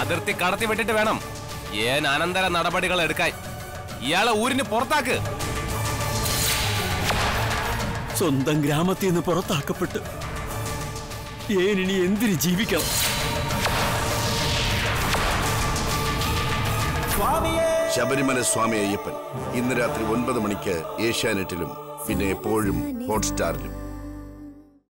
അതിർത്തി കടത്തി വിട്ടിട്ട് വേണം. ഏൻ അനന്തര നടപടികൾ എടുക്കാൻ. ഇയാളെ ഊരിന് പുറത്താക്ക്. സ്വന്തം ഗ്രാമത്തിൽ നിന്ന് പുറത്താക്കപ്പെട്ട് ഏനിനി എന്തിന് ജീവിക്കണം? ശബരിമല സ്വാമി അയ്യപ്പൻ ഇന്ന് രാത്രി ഒൻപത് മണിക്ക് ഏഷ്യാനെറ്റിലും പിന്നെ എപ്പോഴും ഹോട്ട്സ്റ്റാറിലും.